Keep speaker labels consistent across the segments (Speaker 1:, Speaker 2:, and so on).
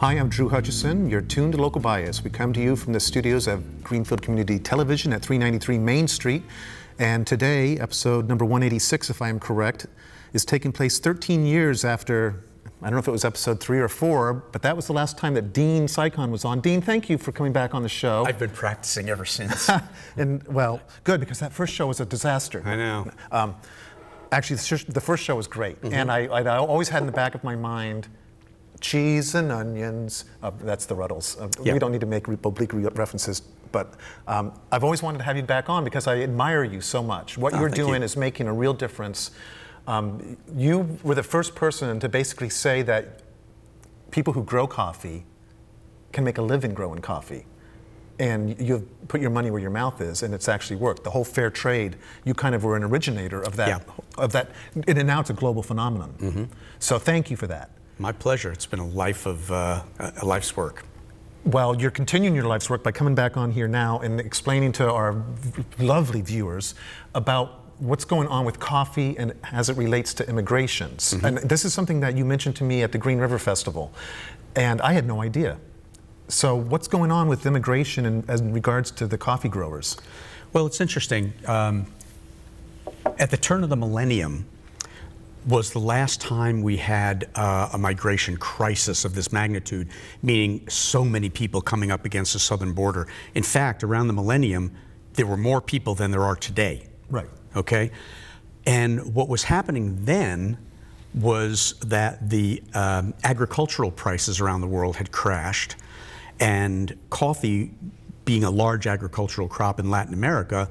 Speaker 1: Hi, I'm Drew Hutchison. You're tuned to Local Bias. We come to you from the studios of Greenfield Community Television at 393 Main Street. And today, episode number 186, if I am correct, is taking place 13 years after, I don't know if it was episode three or four, but that was the last time that Dean Cycon was on. Dean, thank you for coming back on the show.
Speaker 2: I've been practicing ever since.
Speaker 1: and, well, good, because that first show was a disaster.
Speaker 2: I know.
Speaker 1: Um, actually, the first show was great.
Speaker 2: Mm-hmm.
Speaker 1: And I, I, I always had in the back of my mind, cheese and onions. Uh, that's the Rutles. Uh,
Speaker 2: Yeah.
Speaker 1: We don't need to make oblique re- references, but um, I've always wanted to have you back on because I admire you so much. What
Speaker 2: Oh,
Speaker 1: you're doing
Speaker 2: you.
Speaker 1: is making a real difference. Um, you were the first person to basically say that people who grow coffee can make a living growing coffee. And you've put your money where your mouth is, and it's actually worked. The whole fair trade, you kind of were an originator of that.
Speaker 2: Yeah.
Speaker 1: Of that, and now it's a global phenomenon. So thank you for that.
Speaker 2: My pleasure. It's been a life of uh, a life's work.
Speaker 1: Well, you're continuing your life's work by coming back on here now and explaining to our lovely viewers about what's going on with coffee and as it relates to immigrations. And this is something that you mentioned to me at the Green River Festival, and I had no idea. So, what's going on with immigration in, as in regards to the coffee growers?
Speaker 2: Well, it's interesting. Um, at the turn of the millennium was the last time we had uh, a migration crisis of this magnitude, meaning so many people coming up against the southern border. In fact, around the millennium, there were more people than there are today.
Speaker 1: Right.
Speaker 2: Okay? And what was happening then was that the um, agricultural prices around the world had crashed, and coffee, being a large agricultural crop in Latin America,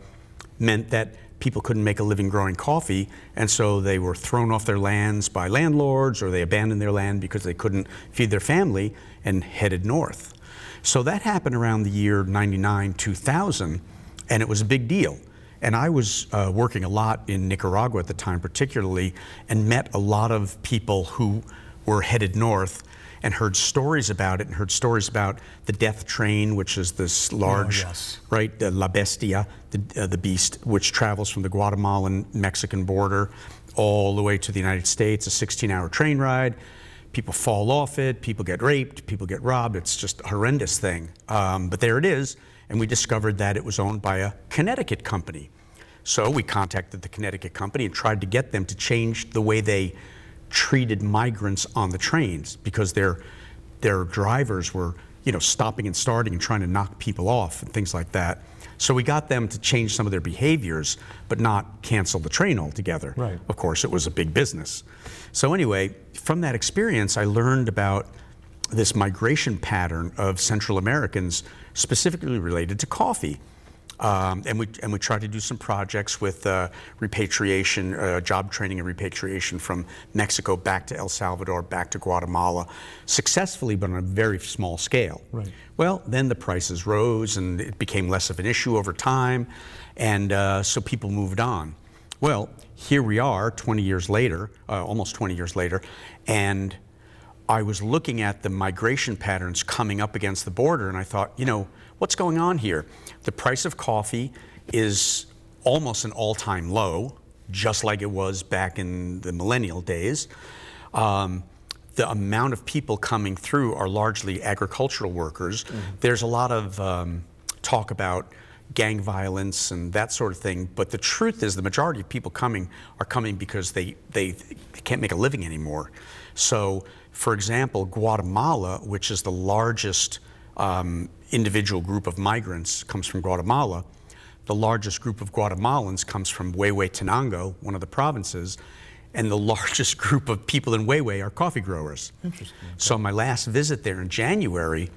Speaker 2: meant that people couldn't make a living growing coffee, and so they were thrown off their lands by landlords, or they abandoned their land because they couldn't feed their family and headed north. So that happened around the year 99, 2000, and it was a big deal. And I was uh, working a lot in Nicaragua at the time, particularly, and met a lot of people who were headed north and heard stories about it and heard stories about the death train, which is this large,
Speaker 1: yes.
Speaker 2: right, the La Bestia, the, uh, the beast, which travels from the Guatemalan Mexican border all the way to the United States, a 16 hour train ride. People fall off it, people get raped, people get robbed. It's just a horrendous thing. Um, but there it is, and we discovered that it was owned by a Connecticut company. So we contacted the Connecticut company and tried to get them to change the way they treated migrants on the trains because their their drivers were you know stopping and starting and trying to knock people off and things like that. So we got them to change some of their behaviors, but not cancel the train altogether.
Speaker 1: Right.
Speaker 2: Of course, it was a big business. So anyway, from that experience, I learned about this migration pattern of Central Americans, specifically related to coffee. Um, and we and we tried to do some projects with uh, repatriation, uh, job training and repatriation from Mexico back to El Salvador, back to Guatemala, successfully, but on a very small scale.
Speaker 1: Right.
Speaker 2: Well, then the prices rose, and it became less of an issue over time, and uh, so people moved on. Well, here we are, 20 years later, uh, almost 20 years later, and I was looking at the migration patterns coming up against the border, and I thought, you know, what's going on here? The price of coffee is almost an all time low, just like it was back in the millennial days. Um, the amount of people coming through are largely agricultural workers. There's a lot of um, talk about gang violence and that sort of thing, but the truth is the majority of people coming are coming because they, they, they can't make a living anymore. So, for example, Guatemala, which is the largest um, individual group of migrants, comes from Guatemala. The largest group of Guatemalans comes from Huehuetenango, one of the provinces, and the largest group of people in Huehue are coffee growers. Interesting. So, on my last visit there in January,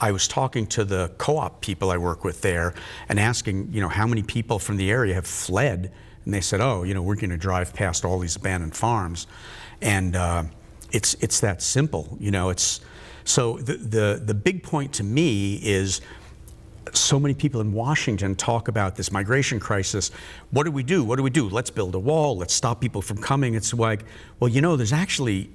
Speaker 2: I was talking to the co-op people I work with there and asking, you know, how many people from the area have fled, and they said, oh, you know, we're going to drive past all these abandoned farms, and uh, it's it's that simple, you know. It's so the the the big point to me is so many people in Washington talk about this migration crisis. What do we do? What do we do? Let's build a wall. Let's stop people from coming. It's like, well, you know, there's actually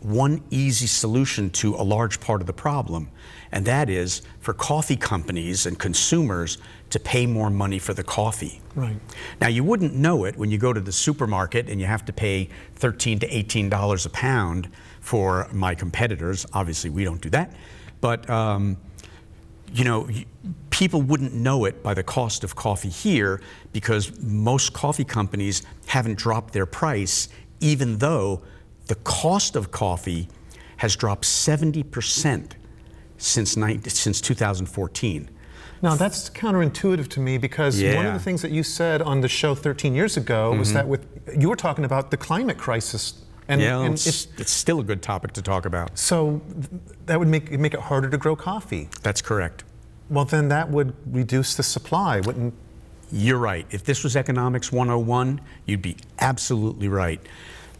Speaker 2: one easy solution to a large part of the problem, and that is for coffee companies and consumers to pay more money for the coffee.
Speaker 1: Right.
Speaker 2: Now, you wouldn't know it when you go to the supermarket and you have to pay 13 to $18 a pound for my competitors. Obviously, we don't do that. But, um, you know, people wouldn't know it by the cost of coffee here because most coffee companies haven't dropped their price, even though the cost of coffee has dropped 70% since, since 2014.
Speaker 1: Now that's counterintuitive to me because
Speaker 2: yeah.
Speaker 1: one of the things that you said on the show 13 years ago mm-hmm. was that with you were talking about the climate crisis.
Speaker 2: And, yeah, and it's, it's, still a good topic to talk about.
Speaker 1: So that would make make it harder to grow coffee.
Speaker 2: That's correct.
Speaker 1: Well, then that would reduce the supply, wouldn't?
Speaker 2: You're right. If this was economics 101, you'd be absolutely right.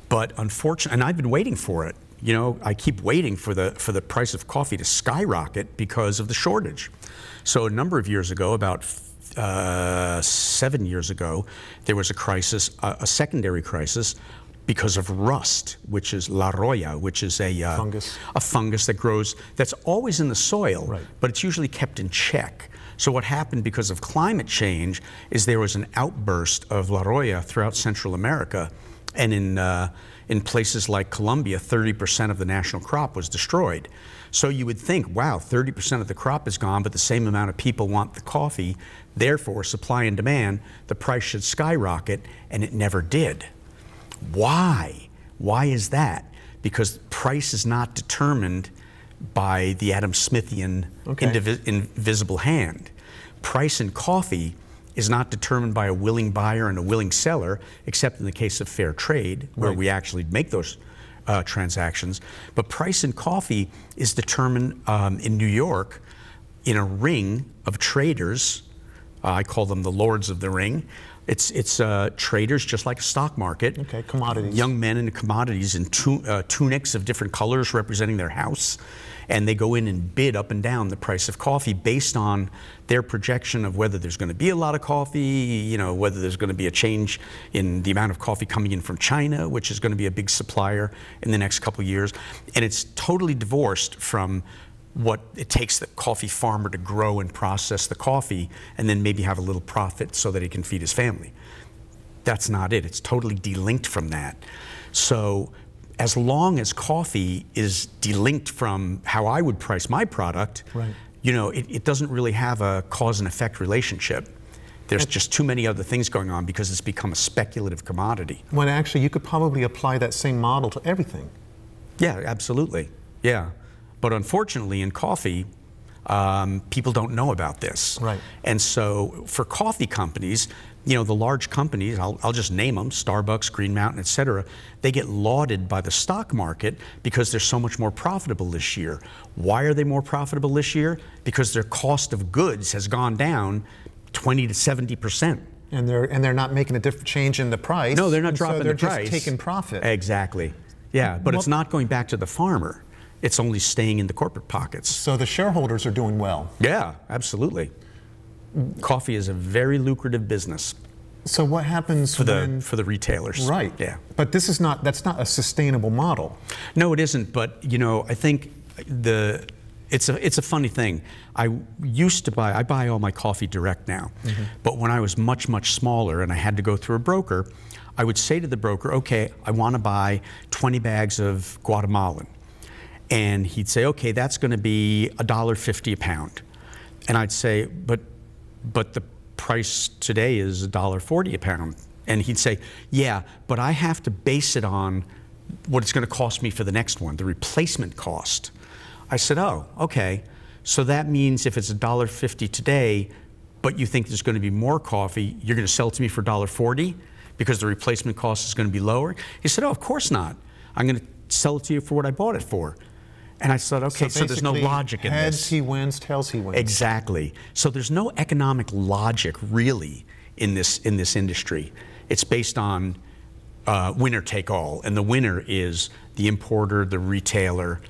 Speaker 2: But unfortunately, and I've been waiting for it. You know, I keep waiting for the for the price of coffee to skyrocket because of the shortage. So a number of years ago, about uh, seven years ago, there was a crisis, a, a, secondary crisis, because of rust, which is la roya, which is a
Speaker 1: uh, fungus,
Speaker 2: a fungus that grows that's always in the soil,
Speaker 1: right.
Speaker 2: but it's usually kept in check. So what happened because of climate change is there was an outburst of la roya throughout Central America and in, uh, in places like Colombia, 30% of the national crop was destroyed. So you would think, wow, 30% of the crop is gone, but the same amount of people want the coffee. Therefore, supply and demand, the price should skyrocket, and it never did. Why? Why is that? Because price is not determined by the Adam Smithian okay. invisible hand. Price in coffee is not determined by a willing buyer and a willing seller, except in the case of fair trade, where right. we actually make those uh, transactions. But price in coffee is determined um, in New York in a ring of traders. Uh, I call them the lords of the ring. It's, it's uh, traders just like a stock market.
Speaker 1: Okay, commodities.
Speaker 2: Young men in commodities in tu uh, tunics of different colors representing their house and they go in and bid up and down the price of coffee based on their projection of whether there's going to be a lot of coffee, you know, whether there's going to be a change in the amount of coffee coming in from China, which is going to be a big supplier in the next couple of years. And it's totally divorced from what it takes the coffee farmer to grow and process the coffee and then maybe have a little profit so that he can feed his family. That's not it. It's totally delinked from that. So as long as coffee is delinked from how I would price my product,
Speaker 1: right.
Speaker 2: you know, it, it, doesn't really have a cause and effect relationship. There's just too many other things going on because it's become a speculative commodity.
Speaker 1: When actually you could probably apply that same model to everything.
Speaker 2: Yeah, absolutely. Yeah. But unfortunately, in coffee, um, people don't know about this.
Speaker 1: Right.
Speaker 2: And so for coffee companies, you know, the large companies, I'll, I'll, just name them, Starbucks, Green Mountain, et cetera, they get lauded by the stock market because they're so much more profitable this year. Why are they more profitable this year? Because their cost of goods has gone down 20 to 70 percent.
Speaker 1: And they're and they're not making a different change in the price.
Speaker 2: No, they're not dropping
Speaker 1: so they're
Speaker 2: the price.
Speaker 1: Just taking profit.
Speaker 2: Exactly. Yeah, but well, it's not going back to the farmer. It's only staying in the corporate pockets.
Speaker 1: So the shareholders are doing well.
Speaker 2: Yeah, absolutely coffee is a very lucrative business.
Speaker 1: So what happens
Speaker 2: for
Speaker 1: when,
Speaker 2: the for the retailers?
Speaker 1: Right.
Speaker 2: Yeah.
Speaker 1: But this is not that's not a sustainable model.
Speaker 2: No, it isn't. But you know, I think the it's a it's a funny thing. I used to buy I buy all my coffee direct now, mm-hmm. but when I was much much smaller and I had to go through a broker, I would say to the broker, "Okay, I want to buy 20 bags of Guatemalan," and he'd say, "Okay, that's going to be a dollar fifty a pound," and I'd say, "But but the price today is $1.40 a pound. And he'd say, yeah, but I have to base it on what it's going to cost me for the next one, the replacement cost. I said, oh, okay. So that means if it's $1.50 today, but you think there's going to be more coffee, you're going to sell it to me for $1.40 because the replacement cost is going to be lower? He said, oh, of course not. I'm going to sell it to you for what I bought it for. And I thought, okay, so, so there's no logic in
Speaker 1: heads
Speaker 2: this.
Speaker 1: he wins, tails he wins.
Speaker 2: Exactly. So there's no economic logic really in this in this industry. It's based on uh, winner take all, and the winner is the importer, the retailer,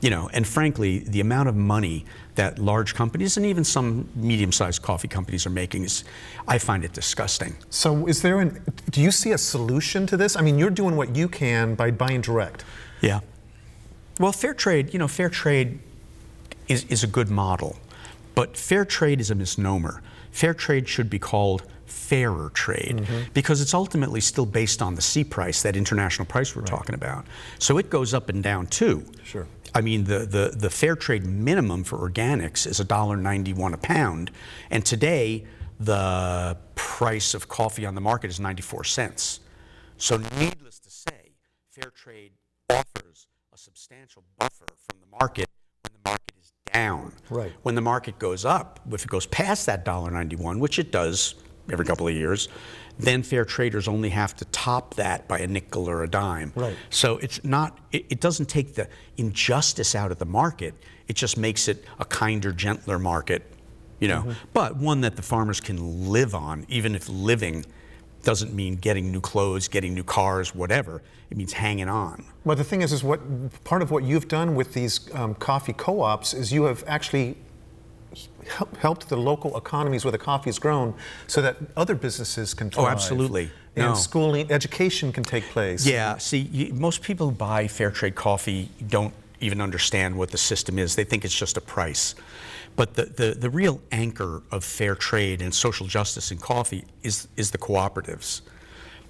Speaker 2: you know. And frankly, the amount of money that large companies and even some medium-sized coffee companies are making is, I find it disgusting.
Speaker 1: So, is there an? Do you see a solution to this? I mean, you're doing what you can by buying direct.
Speaker 2: Yeah. Well, fair trade, you know, fair trade is, is a good model, but fair trade is a misnomer. Fair trade should be called fairer trade mm-hmm. because it's ultimately still based on the C price, that international price we're right. talking about. So it goes up and down too.
Speaker 1: Sure.
Speaker 2: I mean, the, the, the fair trade minimum for organics is $1.91 a pound. And today, the price of coffee on the market is 94 cents. So, needless to say, fair trade offers substantial buffer from the market when the market is down.
Speaker 1: Right.
Speaker 2: When the market goes up, if it goes past that $1.91, which it does every couple of years, then fair traders only have to top that by a nickel or a dime.
Speaker 1: Right.
Speaker 2: So it's not, it, it, doesn't take the injustice out of the market. It just makes it a kinder, gentler market, you know, mm-hmm. but one that the farmers can live on, even if living doesn't mean getting new clothes, getting new cars, whatever. It means hanging on.
Speaker 1: Well, the thing is, is what part of what you've done with these um, coffee co-ops is you have actually helped the local economies where the coffee is grown so that other businesses can oh, thrive.
Speaker 2: Oh, absolutely.
Speaker 1: And schooling, education can take place.
Speaker 2: Yeah, see, you, most people who buy fair trade coffee don't even understand what the system is. They think it's just a price. But the, the, the real anchor of fair trade and social justice in coffee is, is the cooperatives.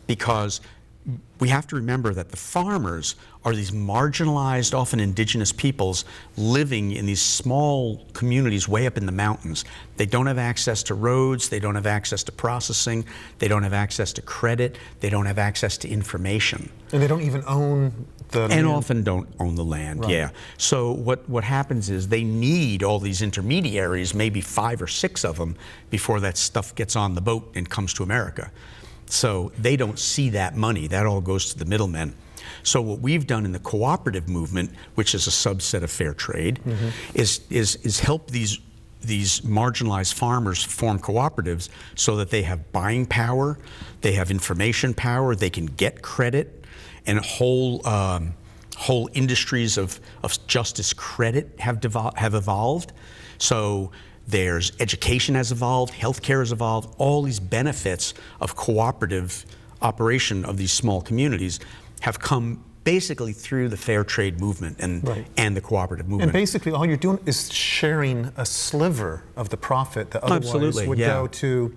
Speaker 2: Because we have to remember that the farmers are these marginalized, often indigenous peoples living in these small communities way up in the mountains. They don't have access to roads, they don't have access to processing, they don't have access to credit, they don't have access to information.
Speaker 1: And they don't even own the
Speaker 2: and land. often don't own the land, right. yeah. So what, what happens is they need all these intermediaries, maybe five or six of them, before that stuff gets on the boat and comes to America. So they don't see that money. That all goes to the middlemen. So what we've done in the cooperative movement, which is a subset of fair trade, mm-hmm. is, is, is help these these marginalized farmers form cooperatives so that they have buying power, they have information power, they can get credit, and whole um, whole industries of, of justice credit have have evolved. So there's education has evolved, healthcare has evolved, all these benefits of cooperative operation of these small communities have come basically through the fair trade movement and, right. and the cooperative movement.
Speaker 1: And basically all you're doing is sharing a sliver of the profit that otherwise
Speaker 2: Absolutely,
Speaker 1: would
Speaker 2: yeah.
Speaker 1: go to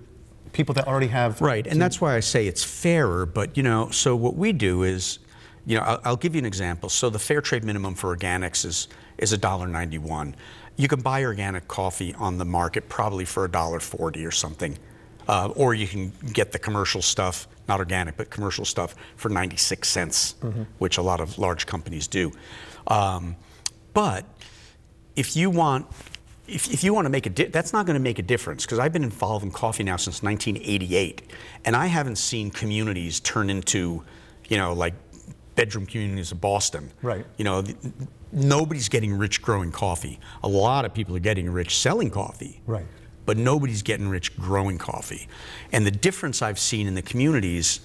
Speaker 1: people that already have.
Speaker 2: Right, and that's why I say it's fairer, but you know, so what we do is, you know, I'll, I'll give you an example. So the fair trade minimum for organics is, is $1.91. You can buy organic coffee on the market probably for $1.40 or something. Uh, or you can get the commercial stuff, not organic, but commercial stuff for 96 cents, mm-hmm. which a lot of large companies do. Um, but if you want, if, if you want to make a, di- that's not going to make a difference because I've been involved in coffee now since 1988, and I haven't seen communities turn into, you know, like bedroom communities of Boston.
Speaker 1: Right.
Speaker 2: You know, nobody's getting rich growing coffee. A lot of people are getting rich selling coffee.
Speaker 1: Right.
Speaker 2: But nobody's getting rich growing coffee. And the difference I've seen in the communities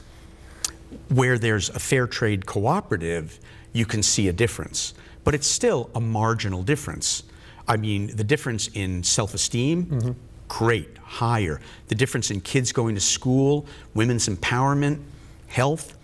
Speaker 2: where there's a fair trade cooperative, you can see a difference. But it's still a marginal difference. I mean, the difference in self esteem, mm-hmm. great, higher. The difference in kids going to school, women's empowerment, health,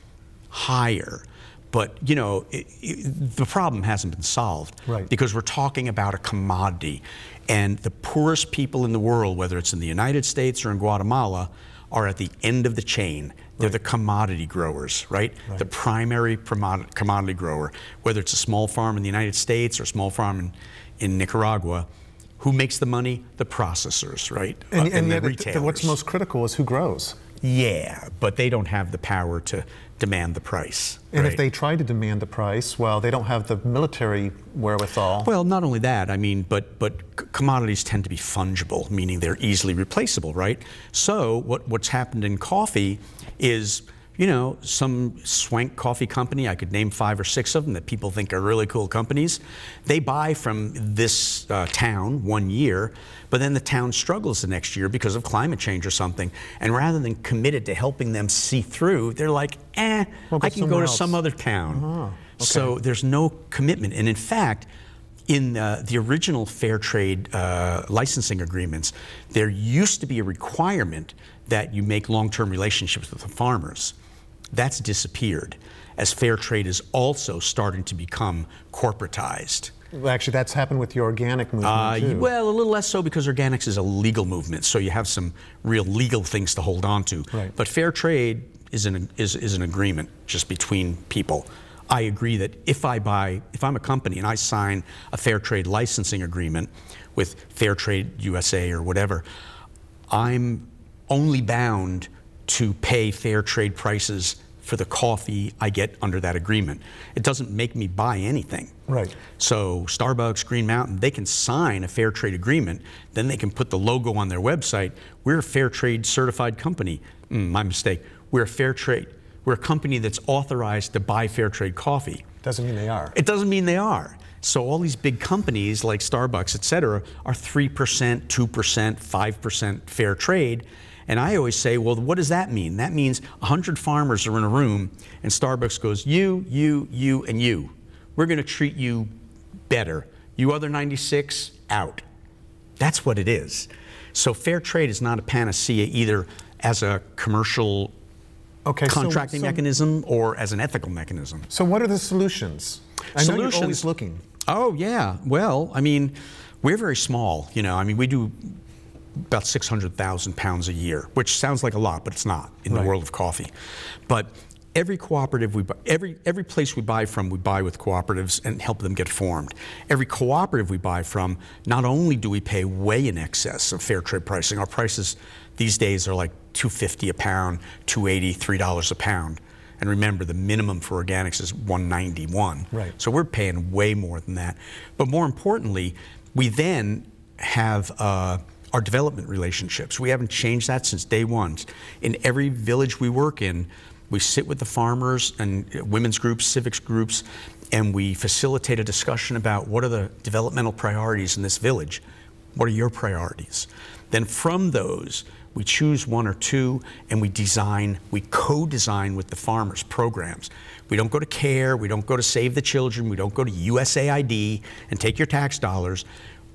Speaker 2: higher. But you know, it, it, the problem hasn't been solved
Speaker 1: right.
Speaker 2: because we're talking about a commodity, and the poorest people in the world, whether it's in the United States or in Guatemala, are at the end of the chain. They're right. the commodity growers, right? right? The primary commodity grower, whether it's a small farm in the United States or a small farm in, in Nicaragua. Who makes the money? The processors, right?
Speaker 1: And, uh, and, and the retailers. what's most critical is who grows.
Speaker 2: Yeah, but they don't have the power to demand the price.
Speaker 1: And
Speaker 2: right?
Speaker 1: if they try to demand the price, well, they don't have the military wherewithal.
Speaker 2: Well, not only that, I mean, but but commodities tend to be fungible, meaning they're easily replaceable, right? So what what's happened in coffee is you know, some swank coffee company, I could name five or six of them that people think are really cool companies. They buy from this uh, town one year, but then the town struggles the next year because of climate change or something. And rather than committed to helping them see through, they're like, eh,
Speaker 1: we'll
Speaker 2: I can go to some other town.
Speaker 1: Uh-huh. Okay.
Speaker 2: So there's no commitment. And in fact, in uh, the original fair trade uh, licensing agreements, there used to be a requirement that you make long term relationships with the farmers That's disappeared as fair trade is also starting to become corporatized.
Speaker 1: Well, actually, that's happened with the organic movement
Speaker 2: Uh,
Speaker 1: too.
Speaker 2: well, a little less so because organics is a legal movement, so you have some real legal things to hold on to.
Speaker 1: Right.
Speaker 2: But fair trade is an, is, is an agreement just between people. I agree that if I buy, if I'm a company and I sign a fair trade licensing agreement with Fair Trade USA or whatever, I'm only bound to pay fair trade prices for the coffee I get under that agreement. It doesn't make me buy anything.
Speaker 1: Right.
Speaker 2: So Starbucks, Green Mountain, they can sign a fair trade agreement. Then they can put the logo on their website. We're a fair trade certified company. Mm, my mistake. We're a fair trade. We're a company that's authorized to buy fair trade coffee.
Speaker 1: Doesn't mean they are.
Speaker 2: It doesn't mean they are. So all these big companies like Starbucks, et cetera, are 3%, 2%, 5% fair trade. And I always say, well, what does that mean? That means 100 farmers are in a room and Starbucks goes, you, you, you, and you. We're going to treat you better. You other 96, out. That's what it is. So fair trade is not a panacea either as a commercial
Speaker 1: Okay.
Speaker 2: contracting
Speaker 1: so,
Speaker 2: mechanism or as an ethical mechanism.
Speaker 1: So, what are the solutions? I know you're always looking.
Speaker 2: Oh yeah. Well, I mean, we're very small. You know, I mean, we do about 600,000 pounds a year, which sounds like a lot, but it's not in
Speaker 1: Right.
Speaker 2: the world of coffee. But every cooperative we buy, every every place we buy from, we buy with cooperatives and help them get formed. Every cooperative we buy from, not only do we pay way in excess of fair trade pricing, our prices these days are like 250 a pound, 280, three dollars a pound. And remember, the minimum for organics is 191.
Speaker 1: Right.
Speaker 2: So we're paying way more than that. But more importantly, we then have uh, our development relationships. We haven't changed that since day one. In every village we work in, we sit with the farmers and women's groups, civics groups, and we facilitate a discussion about what are the developmental priorities in this village. What are your priorities? Then from those, we choose one or two and we design, we co design with the farmers programs. We don't go to CARE, we don't go to Save the Children, we don't go to USAID and take your tax dollars.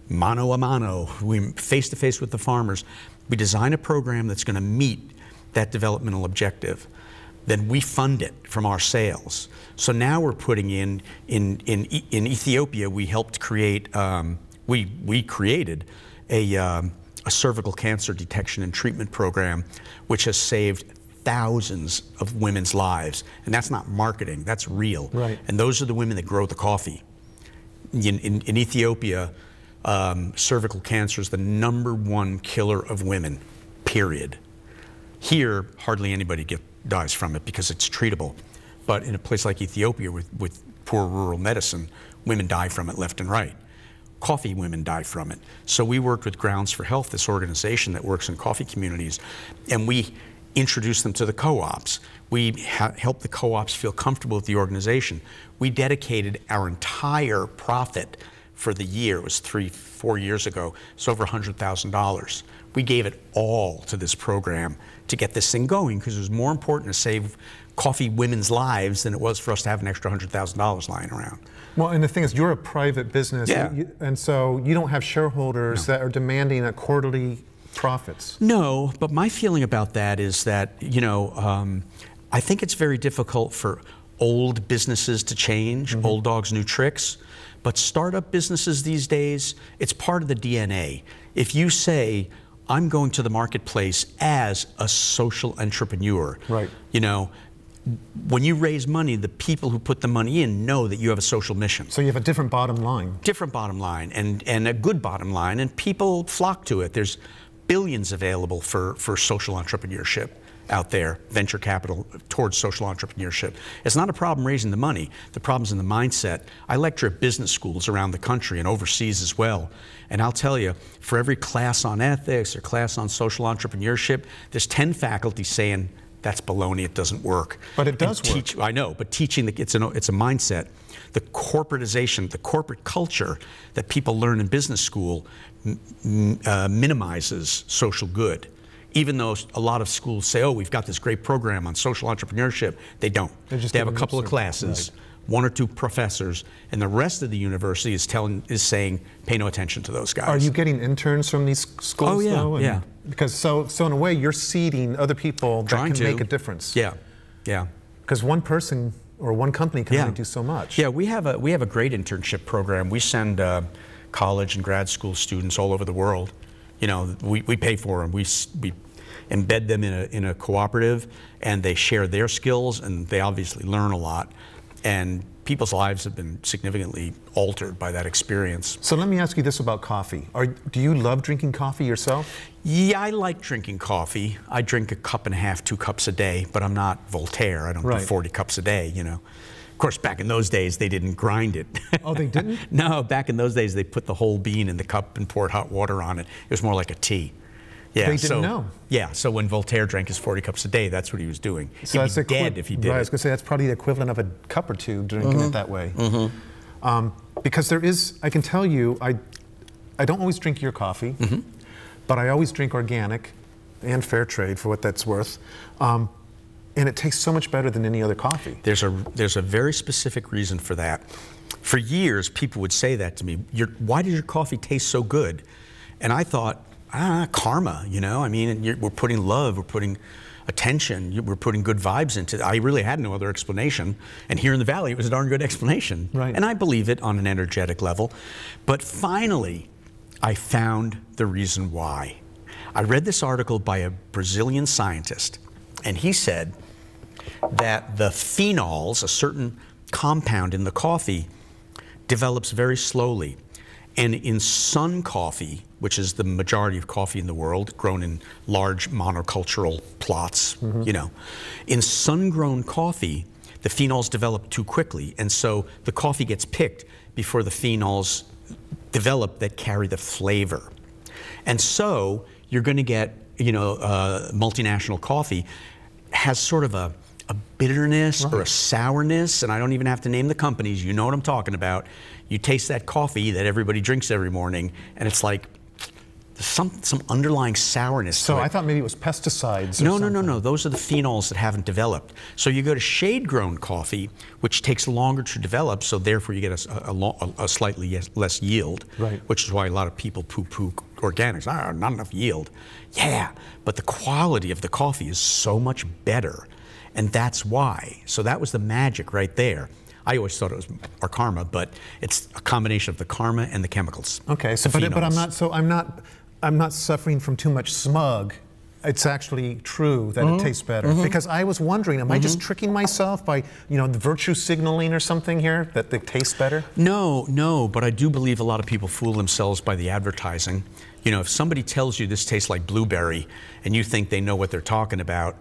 Speaker 2: Mano a mano, we face to face with the farmers. We design a program that's going to meet that developmental objective. Then we fund it from our sales. So now we're putting in, in, in, in Ethiopia, we helped create, um, we, we created a, um, a cervical cancer detection and treatment program, which has saved thousands of women's lives. And that's not marketing, that's real.
Speaker 1: Right.
Speaker 2: And those are the women that grow the coffee. In, in, in Ethiopia, um, cervical cancer is the number one killer of women, period. Here, hardly anybody get, dies from it because it's treatable. But in a place like Ethiopia with, with poor rural medicine, women die from it left and right. Coffee women die from it. So we worked with Grounds for Health, this organization that works in coffee communities, and we introduced them to the co-ops. We helped the co-ops feel comfortable with the organization. We dedicated our entire profit for the year, it was three, four years ago, it's over $100,000. We gave it all to this program to get this thing going because it was more important to save coffee women's lives than it was for us to have an extra $100,000 lying around.
Speaker 1: Well, and the thing is, you're a private business,
Speaker 2: Yeah.
Speaker 1: you- and so you don't have shareholders that are demanding a quarterly profits.
Speaker 2: No, but my feeling about that is that, you know, um, I think it's very difficult for old businesses to change, old dogs, new tricks. But startup businesses these days, it's part of the DNA. If you say, I'm going to the marketplace as a social entrepreneur,
Speaker 1: Right.
Speaker 2: you know, when you raise money, the people who put the money in know that you have a social mission
Speaker 1: So you have a different bottom line.
Speaker 2: different bottom line and, and a good bottom line, and people flock to it. There's billions available for, for social entrepreneurship out there, venture capital towards social entrepreneurship. It's not a problem raising the money, the problem's in the mindset. I lecture at business schools around the country and overseas as well. And I'll tell you, for every class on ethics or class on social entrepreneurship, there's 10 faculty saying, that's baloney, it doesn't work.
Speaker 1: But it does work.
Speaker 2: teach- I know, but teaching the, it's, an, it's a mindset. The corporatization, the corporate culture that people learn in business school m- m- uh, minimizes social good. Even though a lot of schools say, oh, we've got this great program on social entrepreneurship, they don't.
Speaker 1: They're just
Speaker 2: they have a couple of classes, one or two professors, and the rest of the university is telling is saying, pay no attention to those guys.
Speaker 1: Are you getting interns from these schools?
Speaker 2: Oh, yeah,
Speaker 1: though?
Speaker 2: Yeah.
Speaker 1: Because so, so in a way, you're seeding other people that
Speaker 2: trying
Speaker 1: can
Speaker 2: to
Speaker 1: make a difference.
Speaker 2: Yeah, yeah.
Speaker 1: Because one person or one company can
Speaker 2: Yeah.
Speaker 1: only do so much.
Speaker 2: Yeah, we have a we have a great internship program. We send uh, college and grad school students all over the world. You know, we, we pay for them. We we embed them in a in a cooperative, and they share their skills, and they obviously learn a lot. And people's lives have been significantly altered by that experience.
Speaker 1: So let me ask you this about coffee. Are, do you love drinking coffee yourself?
Speaker 2: Yeah, I like drinking coffee. I drink a cup and a half, two cups a day, but I'm not Voltaire. I don't
Speaker 1: Right.
Speaker 2: do 40 cups a day, you know. Of course, back in those days, they didn't grind it.
Speaker 1: Oh, they didn't?
Speaker 2: no, back in those days, they put the whole bean in the cup and poured hot water on it. It was more like a tea. Yeah,
Speaker 1: They didn't
Speaker 2: so,
Speaker 1: know.
Speaker 2: Yeah, so when Voltaire drank his 40 cups a day, that's what he was doing. He'd
Speaker 1: that's
Speaker 2: be dead if he did
Speaker 1: Right, I was going to say that's probably the equivalent of a cup or two drinking
Speaker 2: Mm-hmm.
Speaker 1: it that way. Um, because there is, I can tell you, I, I don't always drink your coffee,
Speaker 2: Mm-hmm.
Speaker 1: but I always drink organic and fair trade for what that's worth. Um, and it tastes so much better than any other coffee.
Speaker 2: There's a there's a very specific reason for that. For years, people would say that to me. Your, why does your coffee taste so good? And I thought, ah, karma. You know, I mean, you're, we're putting love, we're putting attention, we're putting good vibes into. it. I really had no other explanation. And here in the valley, it was a darn good explanation.
Speaker 1: Right.
Speaker 2: And I believe it on an energetic level. But finally, I found the reason why. I read this article by a Brazilian scientist, and he said that the phenols, a certain compound in the coffee, develops very slowly. And in sun coffee, which is the majority of coffee in the world, grown in large monocultural plots, you know, in sun grown coffee, the phenols develop too quickly. And so the coffee gets picked before the phenols develop that carry the flavor. And so you're going to get, you know, uh, multinational coffee has sort of a, a bitterness or a sourness, and I don't even have to name the companies. You know what I'm talking about. You taste that coffee that everybody drinks every morning, and it's like some some underlying sourness.
Speaker 1: So
Speaker 2: to it.
Speaker 1: I thought maybe it was pesticides. Or
Speaker 2: No, no, no, no. Those are the phenols that haven't developed. So you go to shade-grown coffee, which takes longer to develop, so therefore you get a, s- a lo- a- a slightly less yield,
Speaker 1: Right.
Speaker 2: which is why a lot of people poo-poo organics. Ah, not enough yield. Yeah, but the quality of the coffee is so much better, and that's why. So that was the magic right there. I always thought it was our karma, but it's a combination of the karma and the chemicals.
Speaker 1: Okay, so but, but I'm not so I'm not I'm not suffering from too much smug. It's actually true that
Speaker 2: Mm-hmm.
Speaker 1: it tastes better because I was wondering, am I just tricking myself by you know the virtue signaling or something here that they taste better?
Speaker 2: No, no, but I do believe a lot of people fool themselves by the advertising. You know, if somebody tells you this tastes like blueberry and you think they know what they're talking about,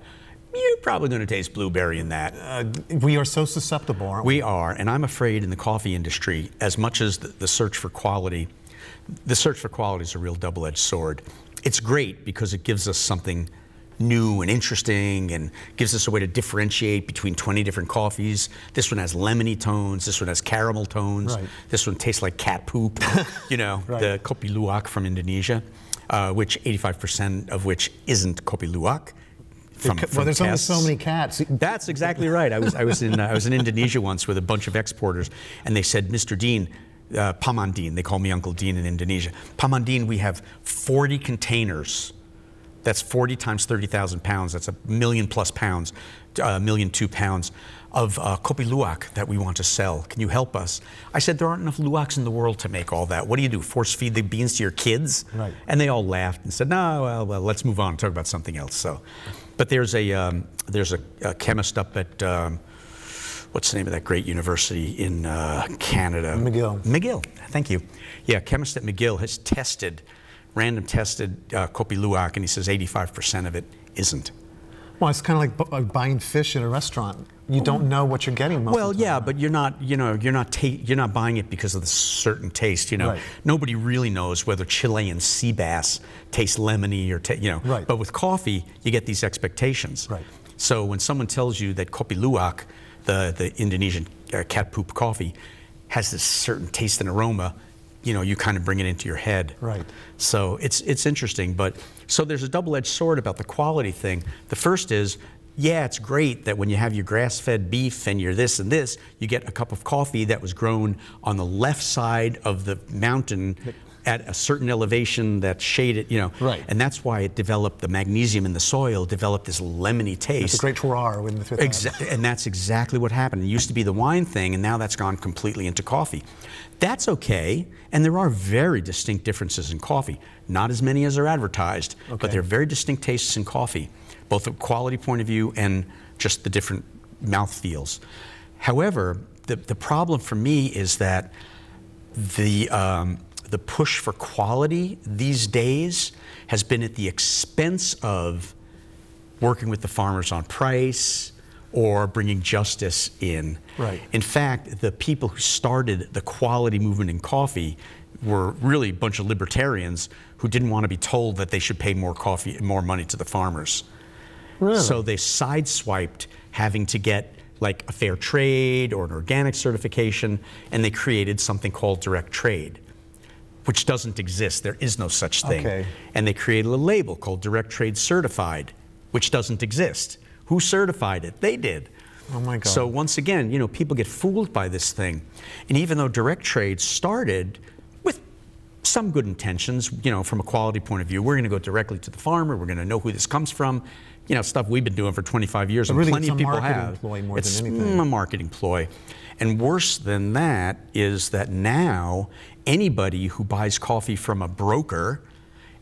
Speaker 2: you're probably going to taste blueberry in that.
Speaker 1: Uh, we are so susceptible, aren't we?
Speaker 2: We are, and I'm afraid in the coffee industry, as much as the, the search for quality, the search for quality is a real double edged sword. It's great because it gives us something new and interesting and gives us a way to differentiate between 20 different coffees. This one has lemony tones, this one has caramel tones,
Speaker 1: Right.
Speaker 2: this one tastes like cat poop, you know,
Speaker 1: Right.
Speaker 2: the Kopi Luwak from Indonesia, uh, which 85% of which isn't Kopi Luwak. From,
Speaker 1: well,
Speaker 2: from
Speaker 1: there's only so many cats.
Speaker 2: That's exactly right. I was, I was, in, uh, I was in Indonesia once with a bunch of exporters, and they said, Mr. Dean, uh, they call me Uncle Dean in Indonesia. Paman Dean, we have 40 containers. That's 40 times 30,000 pounds. That's a million plus pounds, a million two pounds of uh, kopi luwak that we want to sell. Can you help us? I said, there aren't enough luwaks in the world to make all that. What do you do, force feed the beans to your kids?
Speaker 1: Right.
Speaker 2: And they all laughed and said, no, well, well let's move on and talk about something else. So, but there's a, um, there's a, a chemist up at, um, what's the name of that great university in uh, Canada?
Speaker 1: McGill.
Speaker 2: McGill, thank you. Yeah, chemist at McGill has tested, random tested uh, Kopi Luwak, and he says 85% of it isn't.
Speaker 1: Well, it's kind of like bu- buying fish in a restaurant. You don't know what you're getting. Most
Speaker 2: Well, yeah, but you're not, you know, you're not, ta- you're not buying it because of the certain taste. You know,
Speaker 1: Right.
Speaker 2: nobody really knows whether Chilean sea bass tastes lemony or, ta- you know.
Speaker 1: Right.
Speaker 2: But with coffee, you get these expectations.
Speaker 1: Right.
Speaker 2: So when someone tells you that kopi luwak, the the Indonesian uh, cat poop coffee, has this certain taste and aroma, you know, you kind of bring it into your head.
Speaker 1: Right.
Speaker 2: So it's it's interesting, but so there's a double-edged sword about the quality thing. The first is, yeah, it's great that when you have your grass-fed beef and your this and this, you get a cup of coffee that was grown on the left side of the mountain at a certain elevation that's shaded, you know.
Speaker 1: Right.
Speaker 2: And that's why it developed the magnesium in the soil, developed this lemony taste.
Speaker 1: It's a great terroir with that.
Speaker 2: Exactly, and that's exactly what happened. It used to be the wine thing, and now that's gone completely into coffee. That's okay, and there are very distinct differences in coffee. Not as many as are advertised,
Speaker 1: Okay.
Speaker 2: but there are very distinct tastes in coffee, both from a quality point of view and just the different mouth feels. However, the, the problem for me is that the, um, the push for quality these days has been at the expense of working with the farmers on price or bringing justice in.
Speaker 1: Right.
Speaker 2: In fact, the people who started the quality movement in coffee were really a bunch of libertarians who didn't want to be told that they should pay more coffee more money to the farmers.
Speaker 1: Really?
Speaker 2: So they sideswiped having to get like a fair trade or an organic certification, and they created something called direct trade, which doesn't exist. There is no such thing.
Speaker 1: Okay.
Speaker 2: And they created a label called direct trade certified, which doesn't exist. Who certified it? They did.
Speaker 1: Oh my God.
Speaker 2: So once again, you know, people get fooled by this thing. And even though direct trade started with some good intentions, you know, from a quality point of view, we're going to go directly to the farmer. We're going to know who this comes from. You know, stuff we've been doing for 25 years, and
Speaker 1: really
Speaker 2: plenty
Speaker 1: it's
Speaker 2: of
Speaker 1: a
Speaker 2: people
Speaker 1: marketing
Speaker 2: have.
Speaker 1: ploy more
Speaker 2: it's
Speaker 1: than anything.
Speaker 2: a marketing ploy. And worse than that is that now anybody who buys coffee from a broker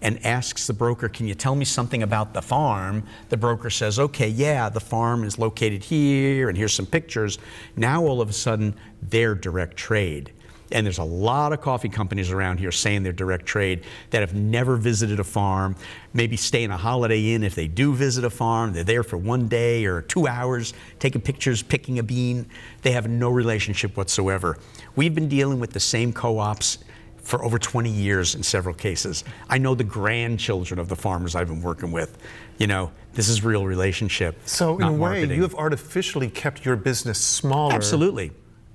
Speaker 2: and asks the broker, Can you tell me something about the farm? The broker says, Okay, yeah, the farm is located here, and here's some pictures. Now all of a sudden, they're direct trade. And there's a lot of coffee companies around here saying they're direct trade that have never visited a farm, maybe stay in a holiday inn if they do visit a farm. They're there for one day or two hours, taking pictures, picking a bean. They have no relationship whatsoever. We've been dealing with the same co ops for over 20 years in several cases. I know the grandchildren of the farmers I've been working with. You know, this is real relationship.
Speaker 1: So in a way,
Speaker 2: marketing.
Speaker 1: you have artificially kept your business smaller.
Speaker 2: Absolutely.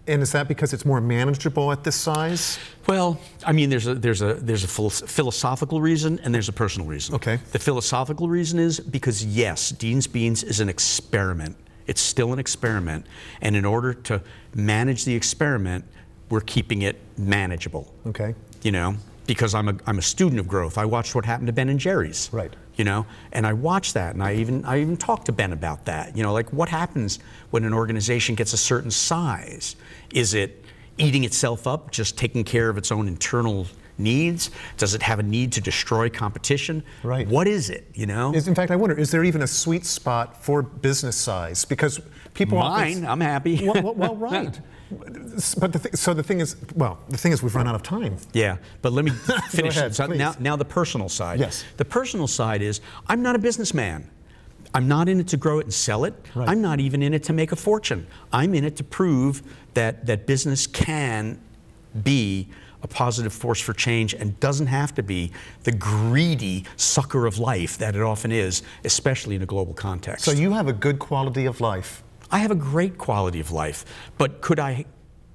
Speaker 1: And is that because it's more manageable at this size?
Speaker 2: Well, I mean, there's a there's a there's a philosophical reason and there's a personal reason.
Speaker 1: Okay.
Speaker 2: The philosophical reason is because yes, Dean's Beans is an experiment. It's still an experiment, and in order to manage the experiment, we're keeping it manageable.
Speaker 1: Okay.
Speaker 2: You know, because I'm a I'm a student of growth. I watched what happened to Ben and Jerry's.
Speaker 1: Right.
Speaker 2: You know, and I watched that, and I even I even talked to Ben about that. You know, like what happens when an organization gets a certain size? Is it eating itself up, just taking care of its own internal needs? Does it have a need to destroy competition?
Speaker 1: Right.
Speaker 2: What is it? You know.
Speaker 1: Is, in fact, I wonder, is there even a sweet spot for business size? Because people often-
Speaker 2: Mine, I'm happy.
Speaker 1: well, well, right. But the th- so the thing is, well, the thing is, we've run out of time.
Speaker 2: Yeah, but let me finish.
Speaker 1: ahead,
Speaker 2: so now, now the personal side.
Speaker 1: Yes.
Speaker 2: The personal side is I'm not a businessman. I'm not in it to grow it and sell it.
Speaker 1: Right.
Speaker 2: I'm not even in it to make a fortune. I'm in it to prove that that business can be a positive force for change and doesn't have to be the greedy sucker of life that it often is, especially in a global context.
Speaker 1: So you have a good quality of life.
Speaker 2: I have a great quality of life, but could I,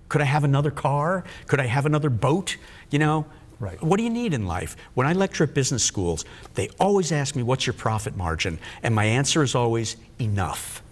Speaker 2: could I have another car? Could I have another boat? You know,
Speaker 1: Right.
Speaker 2: what do you need in life? When I lecture at business schools, they always ask me, "What's your profit margin?" And my answer is always enough,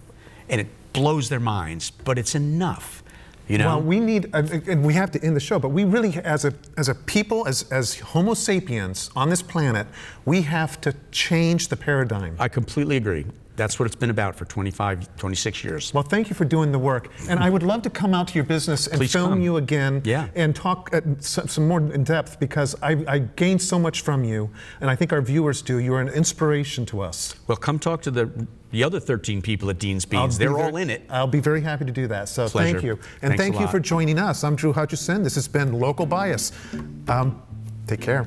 Speaker 2: and it blows their minds, but it's enough. You know,
Speaker 1: Well, we need, and we have to end the show, but we really, as a, as a people, as, as Homo sapiens on this planet, we have to change the paradigm.
Speaker 2: I completely agree. That's what it's been about for 25, 26 years.
Speaker 1: Well, thank you for doing the work. And I would love to come out to your business and
Speaker 2: Please
Speaker 1: film
Speaker 2: come.
Speaker 1: you again
Speaker 2: Yeah.
Speaker 1: and talk some, more in depth because I, I gained so much from you, and I think our viewers do. You're an inspiration to us.
Speaker 2: Well, come talk to the the other 13 people at Dean's Beans. They're
Speaker 1: ver-
Speaker 2: all in it.
Speaker 1: I'll be very happy to do that. So thank you. And
Speaker 2: Thanks
Speaker 1: thank you
Speaker 2: lot.
Speaker 1: for joining us. I'm Drew Hutchison. This has been Local Bias. Um, take care.